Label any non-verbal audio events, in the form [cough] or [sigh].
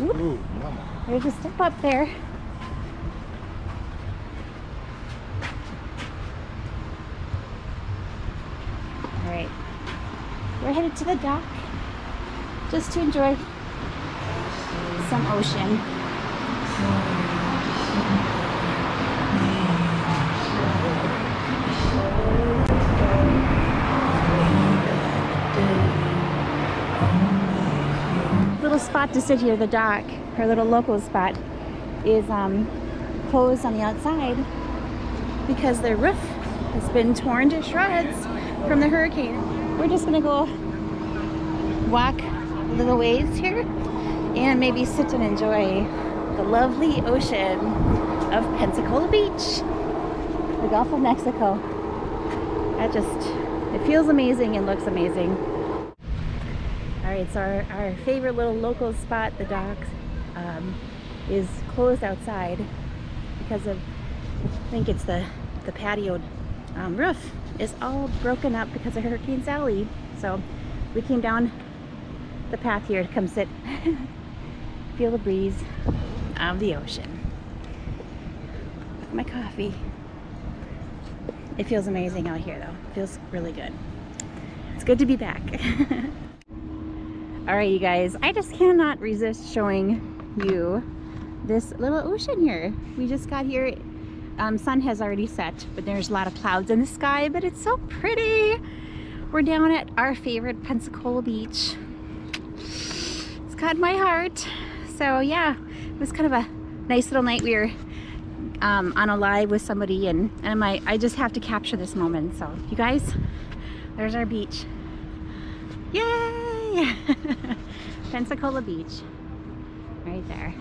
Ooh, mama. There's a step up there. All right, we're headed to the dock just to enjoy some ocean. Little spot to sit here, the dock, our little local spot, is um, closed on the outside because their roof has been torn to shreds from the hurricane. We're just gonna go walk little ways here and maybe sit and enjoy the lovely ocean of Pensacola Beach, the Gulf of Mexico. That just, it feels amazing and looks amazing. All right, so our, our favorite little local spot, the docks, um, is closed outside because of, I think it's the, the patio um, roof is all broken up because of Hurricane Sally. So we came down the path here to come sit, [laughs] feel the breeze of the ocean. My coffee. It feels amazing out here though. It feels really good. It's good to be back. [laughs] All right, you guys, I just cannot resist showing you this little ocean here. We just got here. Um, sun has already set, but there's a lot of clouds in the sky, but it's so pretty. We're down at our favorite Pensacola Beach. It's got my heart. So yeah, it was kind of a nice little night. We were um, on a live with somebody and, and I, I just have to capture this moment. So you guys, there's our beach. Yay! [laughs] Pensacola Beach, right there.